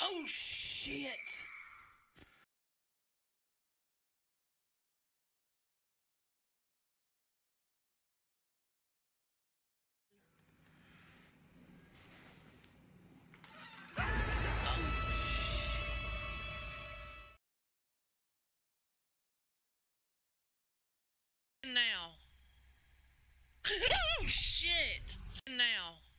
Oh shit! now. oh shit! Now.